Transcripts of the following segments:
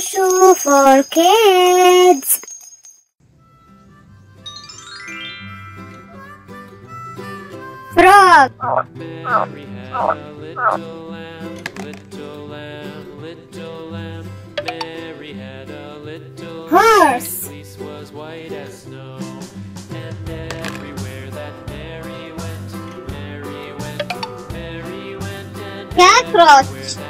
show for kids. Frog. Mary had a little lamb, little lamb, little lamb. Mary had a little horse. Fleece was white as snow, and everywhere that Mary went, Mary went, Mary went, and Cockroach.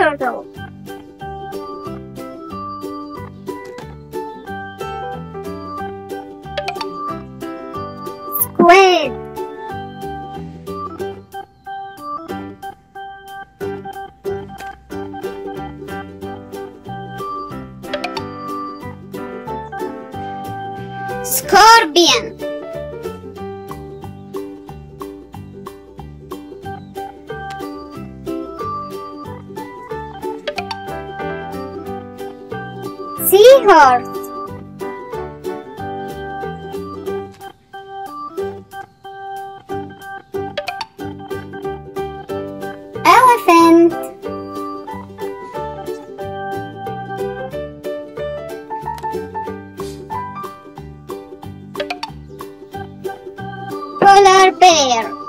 turtle. Squid. Scorpion. seahorse. Elephant. Polar bear.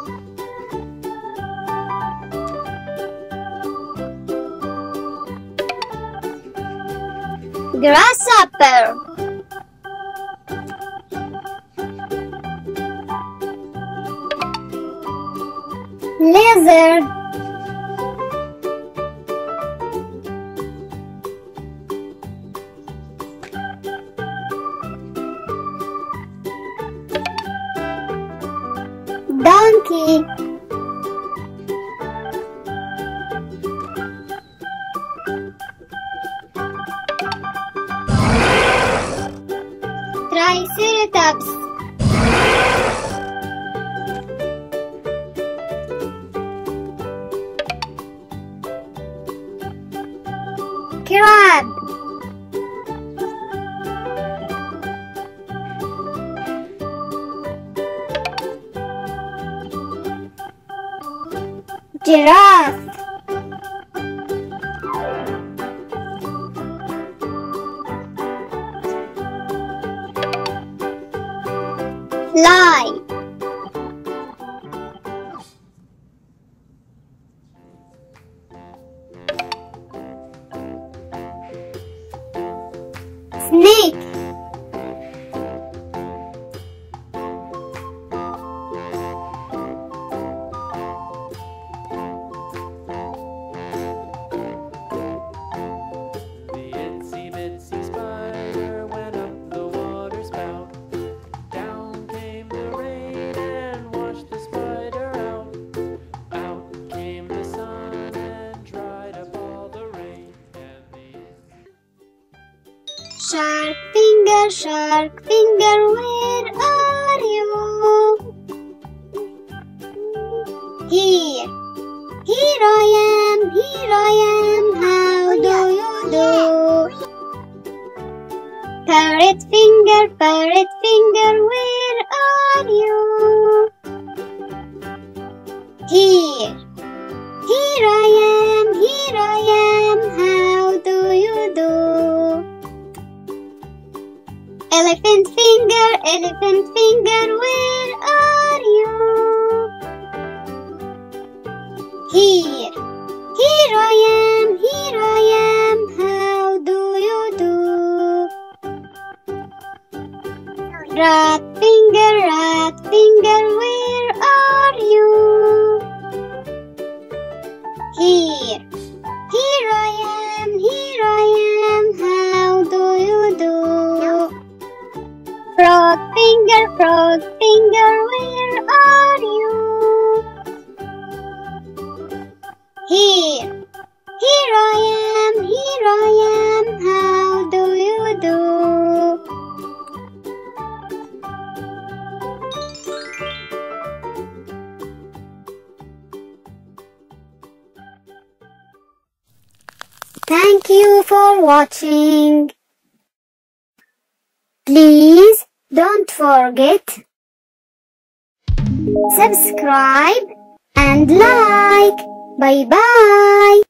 Grasshopper. Lizard. Oops. Crab. Giraffe. light. Shark finger, shark finger, where are you? Here, here I am, here I am, how oh, do you oh, do? Parrot finger, parrot finger, where are you? Here, here I am, here I am, Elephant finger, elephant finger, where are you? Here, here I am, here I am, how do you do? Rat Frog finger, frog finger, where are you? Here, here I am, here I am, how do you do? Thank you for watching. Please don't forget subscribe and like. Bye bye.